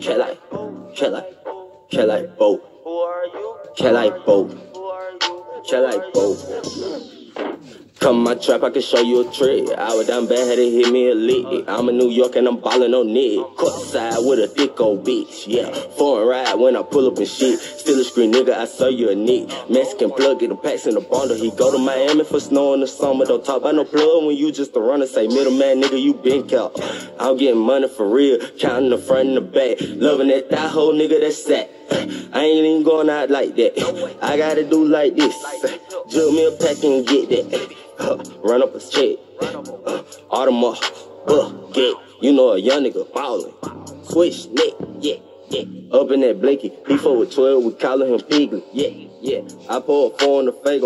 Cat like, cat like, cat like you? Cat like you? Cat like boat. Come my trap, I can show you a trick. I was down bad, had to hit me a lick. I'm in New York and I'm ballin' on Nick. Courtside with a thick old bitch, yeah. Foreign ride when I pull up and shit. Still a screen nigga, I saw you a nick. Mexican plug, get the packs in the bundle. He go to Miami for snow in the summer. Don't talk about no plug when you just a runner. Say middleman nigga, you been kept. I'm getting money for real, counting the front and the back. Loving that thigh hole nigga, that's sad. I ain't even going out like that. I gotta do like this. Jug me a pack and get that. Uh, run up a check. Uh, Audemars, uh, get. You know a young nigga ballin'. Switch neck, yeah, yeah. Up in that blanket, he for with 12, we callin' him Piggly, yeah, yeah. I pour a four in the Faygo,